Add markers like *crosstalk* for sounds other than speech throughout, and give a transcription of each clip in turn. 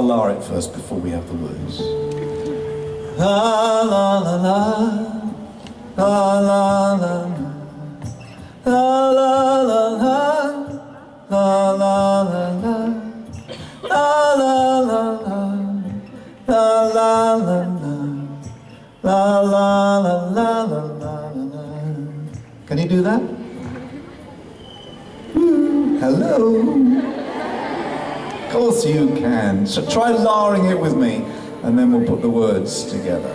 I'll lower it first before we have the words. La la la la, la la la la, la la la la, la la la la, la la la la, la la la la, la la la la la la la. Can you do that? Hello. Of course you can. So try lowering it with me, and then we'll put the words together.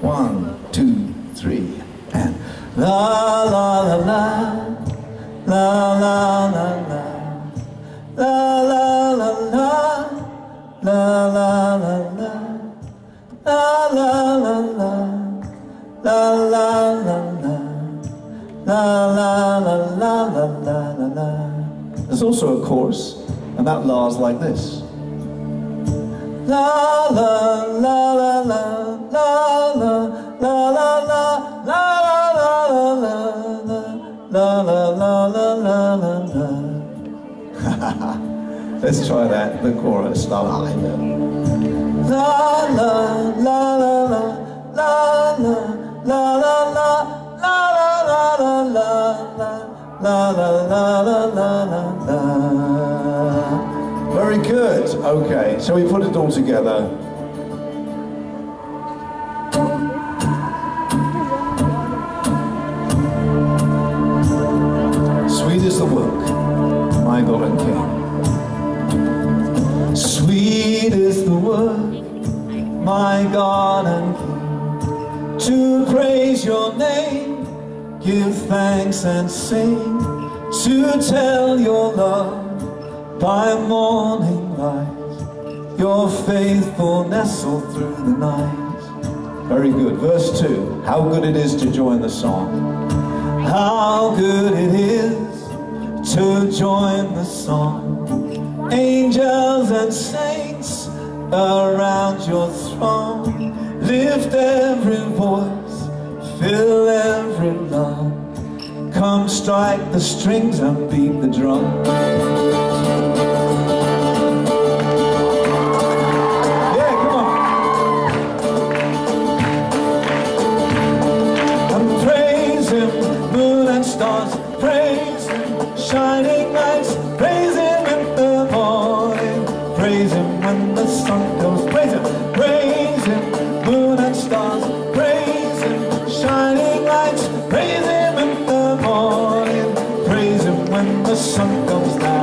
One, two, three, and la la la la, la la la la, la la la la, la la la la, la la la la, la la la la, la la la la la la la. There's also a chorus. That la's like this. La la la la la la la la la la la la la la la la la la la la Let's try that, the chorus. La la la la la la la la la Okay, so we put it all together. Sweet is the work, my God and King. Sweet is the work, my God and King, to praise your name give thanks and sing to tell your love by morning light, your faithfulness all through the night. Very good. Verse 2. How good it is to join the song. How good it is to join the song. Angels and saints around your throne lift every voice fill every lung. Come strike the strings and beat the drum. Shining lights, praise him in the morning, praise him when the sun goes, praise him, praise him, moon and stars, praise him, shining lights, praise him in the morning, praise him when the sun comes down.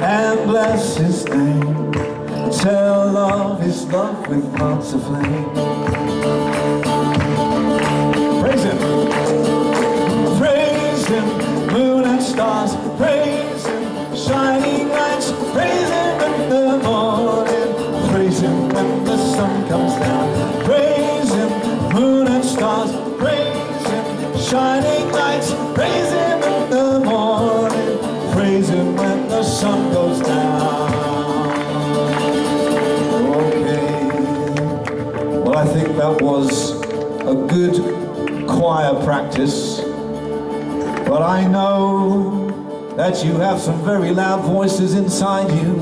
And bless his name. Tell of his love with hearts aflame. Praise him. Praise him, moon and stars, praise him, shining lights, praise him in the morning, praise him when the sun comes down, praise him, moon and stars, praise him, shining lights, praise him That was a good choir practice. But I know that you have some very loud voices inside you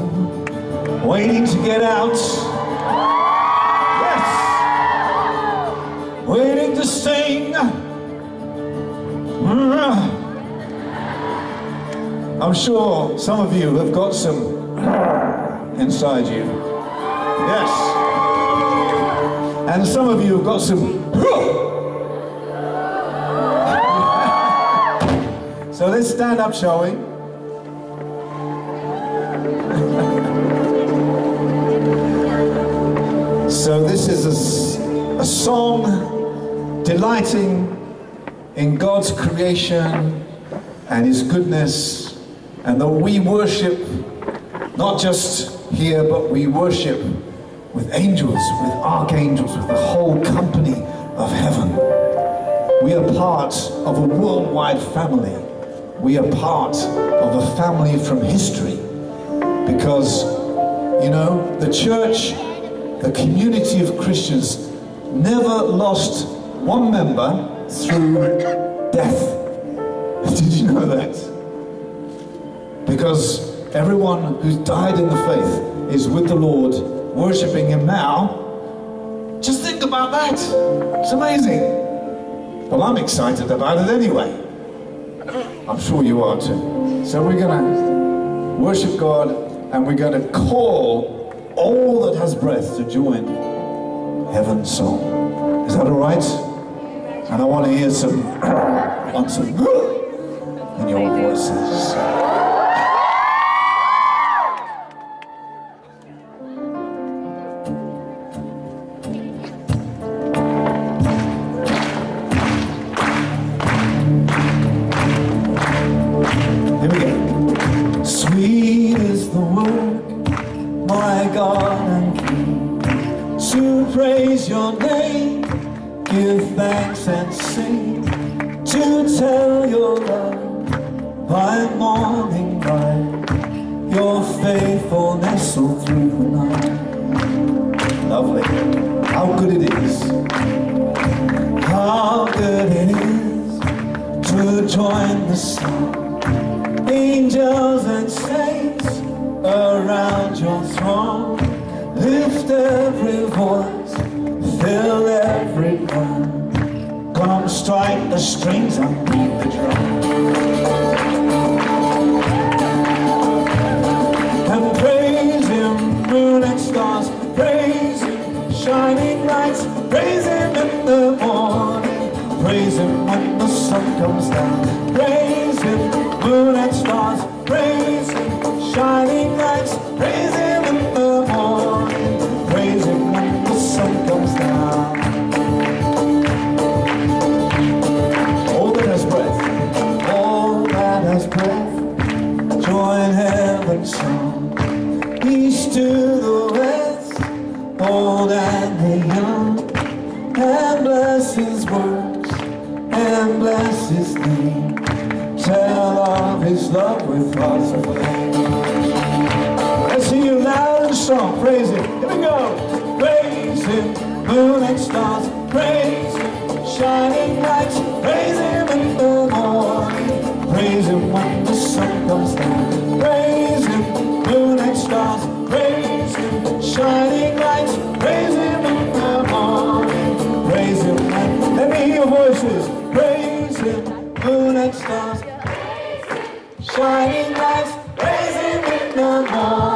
waiting to get out. Yes! Waiting to sing. Uh. I'm sure some of you have got some inside you. Yes. And some of you have got some. So let's stand up, shall we? so this is a song delighting in God's creation and His goodness, and that we worship not just here, but we worship with angels, with archangels, with the whole company of heaven. We are part of a worldwide family. We are part of a family from history. Because, you know, the church, the community of Christians, never lost one member through death. *laughs* Did you know that? Because everyone who's died in the faith is with the Lord, worshiping Him now. Just think about that. It's amazing. Well, I'm excited about it anyway. I'm sure you are too. So we're going to worship God and we're going to call all that has breath to join heaven's song. Is that all right? And I want to hear some, *clears throat* on some *clears throat* in your voices. My God and King, to praise your name, give thanks and sing, to tell your love by morning light, your faithfulness all through the night. Lovely. How good it is. How good it is to join the sun every voice, fill every one. Come strike the strings and beat the drum. And praise him, moon and stars, praise him, shining lights, praise him in the morning, praise him when the sun comes down, praise him, moon and stars, and bless his works, and bless his name. Tell of his love with hearts of flame. Let's hear you loud and strong. Praise him. Here we go. Praise him, moon and stars. Praise him, shining lights. Praise him in the morning. Praise him when the sun comes down. Praise him, moon and stars. Praise him, shining voices. Praise him, moon and stars. Shining lights, praise him in the morning,